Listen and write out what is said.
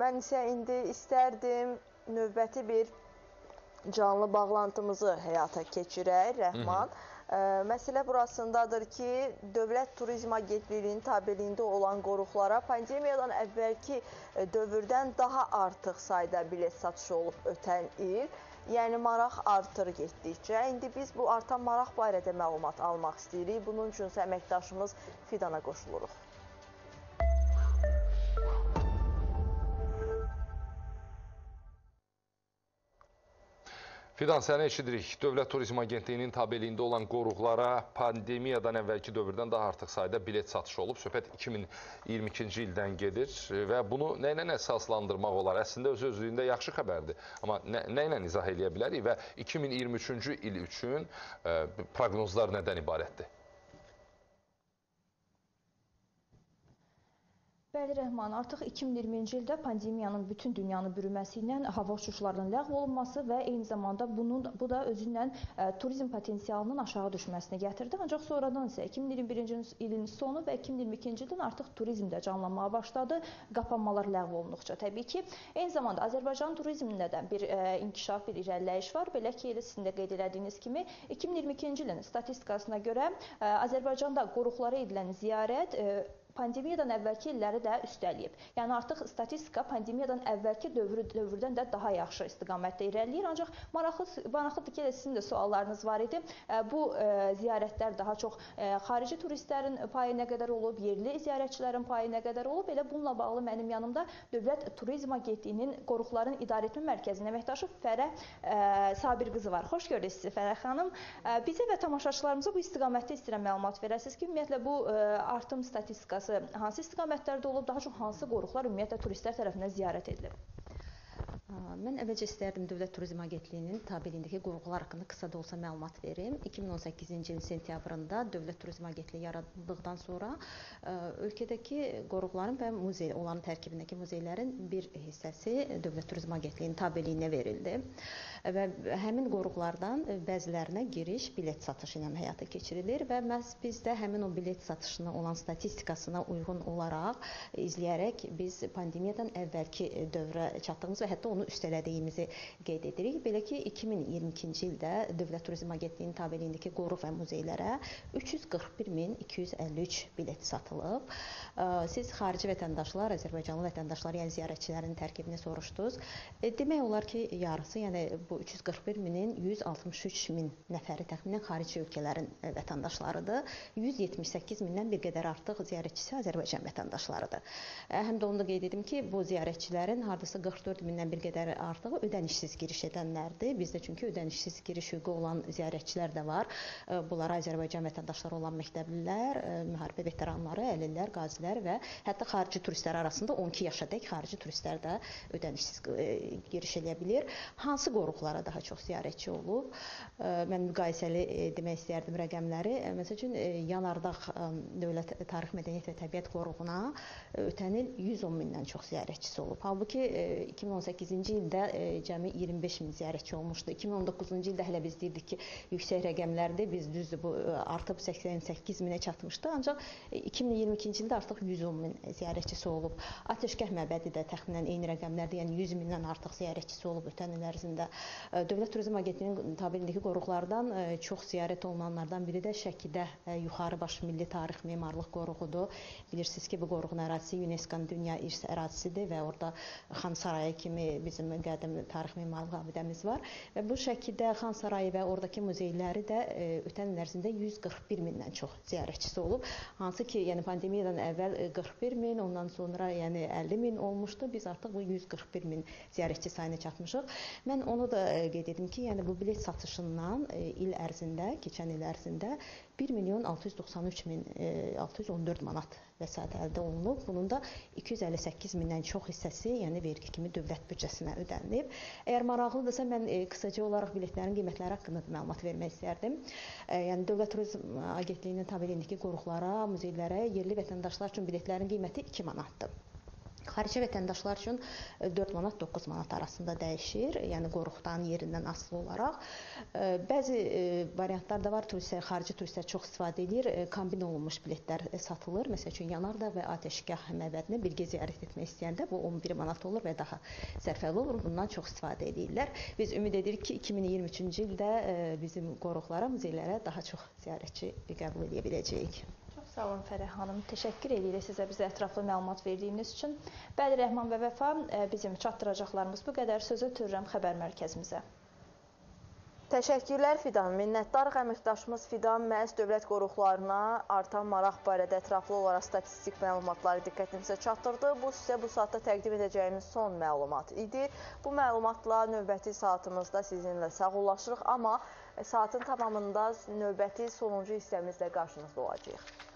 Mən isə indi istərdim növbəti bir canlı bağlantımızı həyata keçirək, Rəhman. Hı -hı. Məsələ burasındadır ki, Dövlət Turizm Agentliyinin tabeliyində olan qoruqlara pandemiyadan əvvəlki dövrdən daha artıq sayda bilet satışı olub ötən il. Yəni maraq artır getdikcə. İndi biz bu artan maraq barədə məlumat almaq istəyirik. Bunun üçün isə əməkdaşımız Fidana qoşuluruq. Fidan, səni eşidirik. Dövlət Turizm Agentliyinin tabeliyində olan qoruqlara pandemiyadan əvvəlki dövrdən daha artıq sayda bilet satışı olub. Söhbət 2022-ci ildən gedir və bunu nə ilə əsaslandırmaq olar? Əslində öz özlüyündə yaxşı xəbərdir. Amma nə, nə ilə izah eləyə bilərik və 2023-cü il üçün ə, e, proqnozlar nədən ibarətdir? Bəli, Rəhman, artıq 2020-ci ildə pandemiyanın bütün dünyanı bürüməsi ilə hava uçuşlarının ləğv olunması və eyni zamanda bunun bu da özündən ə, e, turizm potensialının aşağı düşməsini gətirdi. Ancaq sonradan isə 2021-ci ilin sonu və 2022-ci ildən artıq turizm də canlanmağa başladı. Qapanmalar ləğv olunduqca təbii ki, eyni zamanda Azərbaycan turizmində də bir ə, e, inkişaf, bir irəliləyiş var. Belə ki, sizin də qeyd elədiyiniz kimi 2022-ci ilin statistikasına görə ə, e, Azərbaycanda qoruqlara edilən ziyarət ə, pandemiyadan əvvəlki illəri də üstələyib. Yəni artıq statistika pandemiyadan əvvəlki dövrü dövrdən də daha yaxşı istiqamətdə irəliləyir. Ancaq maraqlı maraqlıdır ki, sizin də suallarınız var idi. Bu ziyarətlər daha çox xarici turistlərin payı nə qədər olub, yerli ziyarətçilərin payı nə qədər olub? Elə bununla bağlı mənim yanımda Dövlət Turizm Agentliyinin Qoruqların İdarəetmə Mərkəzinin əməkdaşı Fərəh Sabir qızı var. Xoş gördük sizi Fərəh xanım. Bizə və tamaşaçılarımıza bu istiqamətdə istəyirəm məlumat verəsiniz ki, ümumiyyətlə bu artım statistikası sahəsi hansı istiqamətlərdə olub, daha çox hansı qoruqlar ümumiyyətlə turistlər tərəfindən ziyarət edilir? Mən əvvəlcə istərdim Dövlət Turizm Agentliyinin tabeliyindəki qurğular haqqında qısa da olsa məlumat verim. 2018-ci ilin sentyabrında Dövlət Turizm Agentliyi yaradıldıqdan sonra ə, ölkədəki qoruqların və muzey onların tərkibindəki muzeylərin bir hissəsi Dövlət Turizm Agentliyinin tabeliyinə verildi. Və həmin qoruqlardan bəzilərinə giriş bilet satışı ilə həyata keçirilir və məhz biz də həmin o bilet satışına olan statistikasına uyğun olaraq izləyərək biz pandemiyadan əvvəlki dövrə çatdığımız və hətta onu üstələdiyimizi qeyd edirik. Belə ki, 2022-ci ildə Dövlət Turizm Agentliyinin tabeliyindəki qoruq və muzeylərə 341253 bilet satılıb. Siz xarici vətəndaşlar, Azərbaycanlı vətəndaşlar, yəni ziyarətçilərin tərkibini soruşdunuz. E, demək olar ki, yarısı, yəni bu 341 minin 163 min nəfəri təxminən xarici ölkələrin e, vətəndaşlarıdır. 178 mindən bir qədər artıq ziyarətçisi Azərbaycan vətəndaşlarıdır. E, həm də onu da qeyd edim ki, bu ziyarətçilərin hardasa 44 mindən bir qədər artığı ödənişsiz giriş edənlərdir. Bizdə çünki ödənişsiz giriş hüququ olan ziyarətçilər də var. Bunlar Azərbaycan vətəndaşları olan məktəblilər, müharibə veteranları, əlillər, qazilər və hətta xarici turistlər arasında 12 yaşadək xarici turistlər də ödənişsiz giriş eləyə bilir. Hansı qoruqlara daha çox ziyarətçi olub? Mən müqayisəli demək istərdim rəqəmləri. Məsəl üçün Yanardağ Dövlət Tarix Mədəniyyət və Təbiət Qoruğuna ötən il 110 mindən çox ziyarətçisi olub. Halbuki 2018-ci ildə e, cəmi 25 min ziyarətçi olmuşdu. 2019-cu ildə hələ biz deyirdik ki, yüksək rəqəmlərdir. Biz düzdür bu e, artıb 88 minə çatmışdı. Ancaq 2022-ci e, ildə artıq 110 min ziyarətçisi olub. Atəşgah məbədi də təxminən eyni rəqəmlərdir. Yəni 100 mindən artıq ziyarətçisi olub ötən il ərzində. Dövlət Turizm Agentliyinin tabeliyindəki qoruqlardan çox ziyarət olunanlardan biri də Şəkidə Yuxarı Baş Milli Tarix Memarlıq qoruğudur. Bilirsiniz ki, bu qoruğun ərazisi UNESCO-nun dünya irs ərazisidir və orada Xan sarayı kimi bizim qədim tarix memarlıq abidəmiz var və bu Şəkidə Xan sarayı və oradakı muzeyləri də e, ötən il ərzində 141 mindən çox ziyarətçisi olub. Hansı ki, yəni pandemiyadan əvvəl 41 e, min, ondan sonra yəni 50 min olmuşdu. Biz artıq bu 141 min ziyarətçi sayına çatmışıq. Mən onu da e, qeyd edim ki, yəni bu bilet satışından il ərzində, keçən il ərzində 1 milyon 693 min 614 manat vəsait əldə olunub. Bunun da 258 mindən çox hissəsi, yəni vergi kimi dövlət büdcəsinə ödənilib. Əgər maraqlıdırsa mən e, qısaca olaraq biletlərin qiymətləri haqqında da məlumat vermək istərdim. E, yəni Dövlət Turizm Agentliyinin tabeliyindəki qoruqlara, muzeylərə yerli vətəndaşlar üçün biletlərin qiyməti 2 manatdır. Xarici vətəndaşlar üçün 4 manat 9 manat arasında dəyişir, yəni qoruqdan, yerindən asılı olaraq. Bəzi variantlar da var, turistlər, xarici turistlər çox istifadə edir. Kombin olunmuş biletlər satılır. Məsəl üçün Yanardağ və Atəşgah məbədini birgə ziyarət etmək istəyəndə bu 11 manat olur və daha sərfəli olur. Bundan çox istifadə edirlər. Biz ümid edirik ki, 2023-cü ildə bizim qoruqlara, muzeylərə daha çox ziyarətçi qəbul edə biləcəyik. Sağ olun Fərəh xanım. Təşəkkür edirik sizə bizə ətraflı məlumat verdiyiniz üçün. Bəli Rəhman və Vəfa, bizim çatdıracaqlarımız bu qədər. Sözü ötürürəm xəbər mərkəzimizə. Təşəkkürlər Fidan. Minnətdarıq əməkdaşımız Fidan məhz dövlət qoruqlarına artan maraq barədə ətraflı olaraq statistik məlumatları diqqətimizə çatdırdı. Bu sizə bu saatda təqdim edəcəyimiz son məlumat idi. Bu məlumatla növbəti saatımızda sizinlə sağollaşırıq, amma saatın tamamında növbəti sonuncu hissəmizlə qarşınızda olacağıq.